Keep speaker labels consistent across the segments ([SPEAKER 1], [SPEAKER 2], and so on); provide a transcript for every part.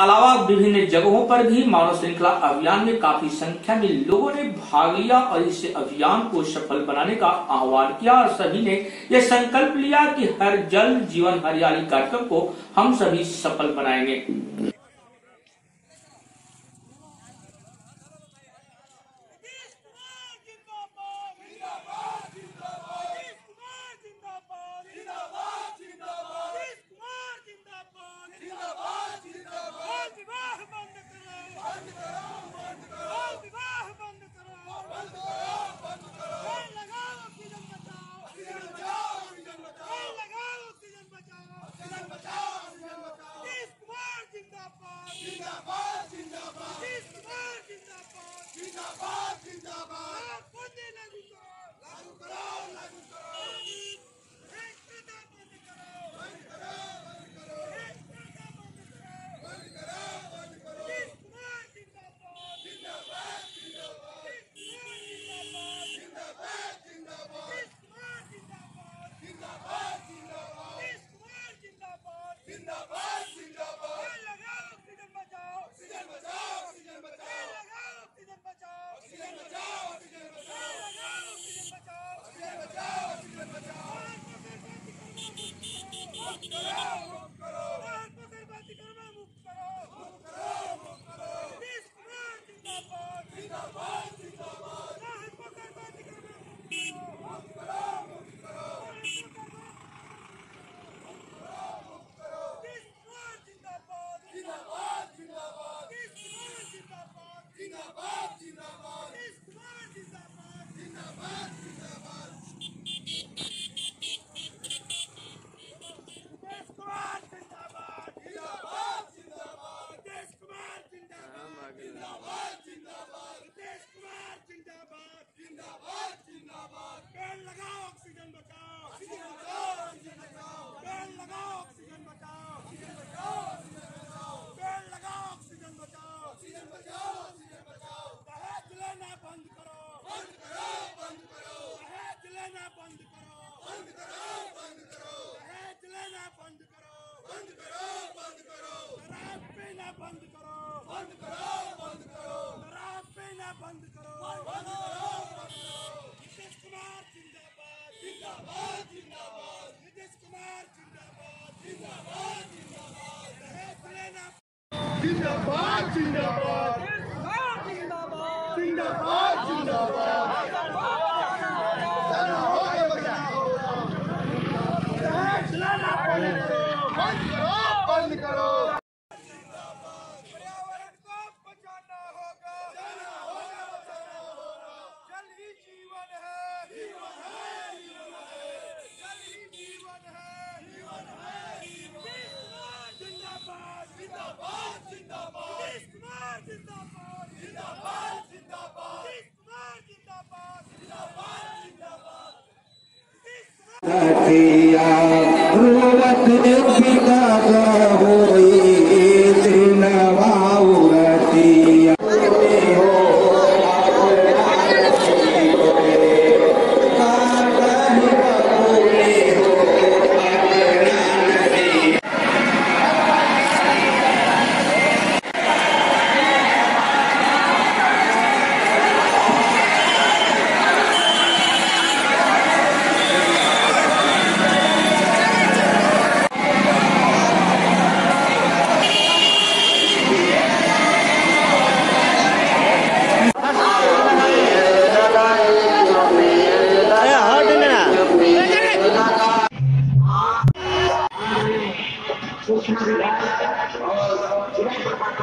[SPEAKER 1] अलावा विभिन्न जगहों पर भी मानव श्रृंखला अभियान में काफ़ी संख्या में लोगों ने भाग लिया और इस अभियान को सफल बनाने का आह्वान किया और सभी ने यह संकल्प लिया कि हर जल जीवन हरियाली कार्यक्रम को हम सभी सफल बनाएँगे।
[SPEAKER 2] जिंदाबाद जिंदाबाद
[SPEAKER 3] Zindabad! Zindabad! Zindabad! Zindabad!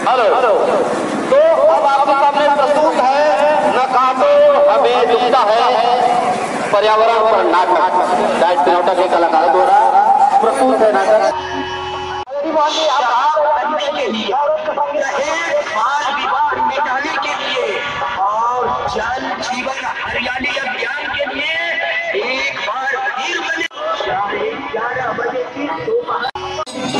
[SPEAKER 3] Hello. तो अब आपके सामने प्रस्तुत है नकातो हमें है पर्यावरण पर नाटक।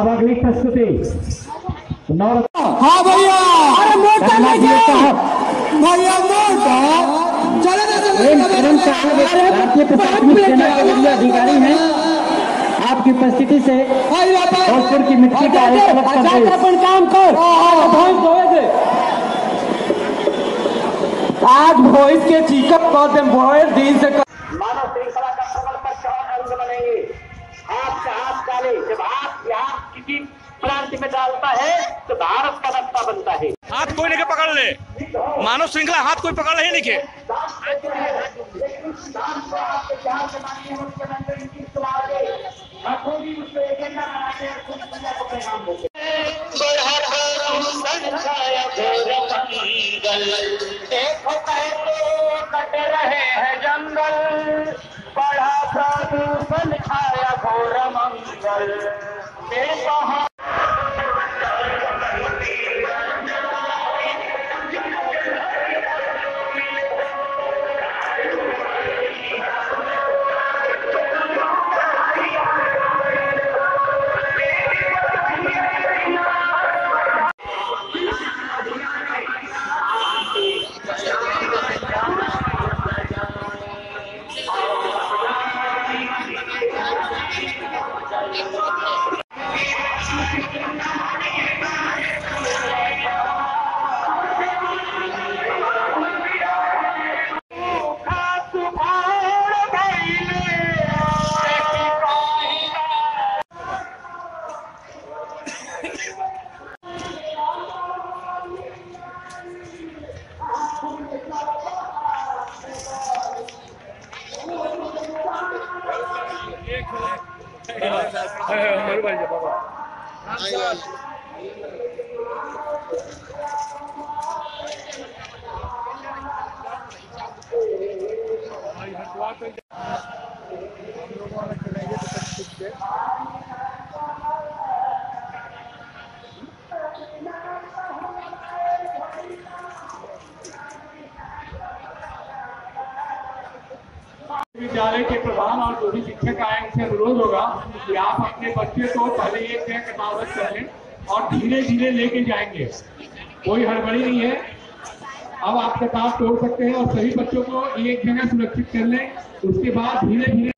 [SPEAKER 4] अब अगली प्रस्तुति।
[SPEAKER 5] हाँ भैया। अरे मोटा भैया मोटा।
[SPEAKER 4] भारतीय प्रशासनिक सेना के वरीय अधिकारी हैं। आपकी उपस्थिति से भोजपुर की मिट्टी का
[SPEAKER 5] काम कर। भैंस धोए दे आज भैंस के चिकअप कर दे भैंस दिन से
[SPEAKER 6] में डालता है तो भारत का रास्ता बनता है।
[SPEAKER 7] हाथ कोई नहीं पकड़ ले। मानव श्रृंखला हाथ कोई पकड़ नहीं लिखे
[SPEAKER 6] देखो कैसे कट रहे हैं जंगल बड़ा प्रदूषण छाया घोर मंगल।
[SPEAKER 8] 아유, 네, 얼굴 이제 봐봐. 아유. अपने बच्चे को पहले एक जगह कटावत कर लें और धीरे धीरे लेके जाएँगे। कोई हड़बड़ी नहीं है। अब आप कतार तोड़ सकते हैं और सभी बच्चों को एक जगह सुरक्षित कर लें। उसके बाद धीरे धीरे